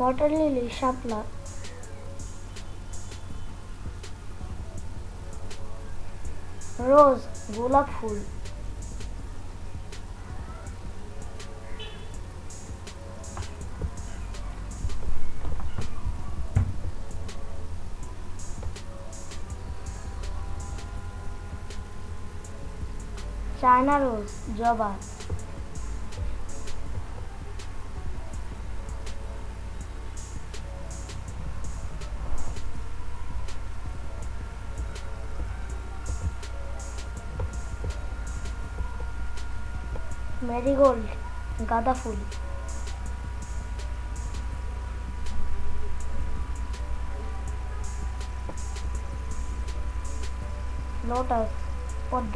Water lily শাপলা। রোজ গোলাপ ফুল। China rose জবা। Marigold গাঁদা ফুল লোটাস পদ্ম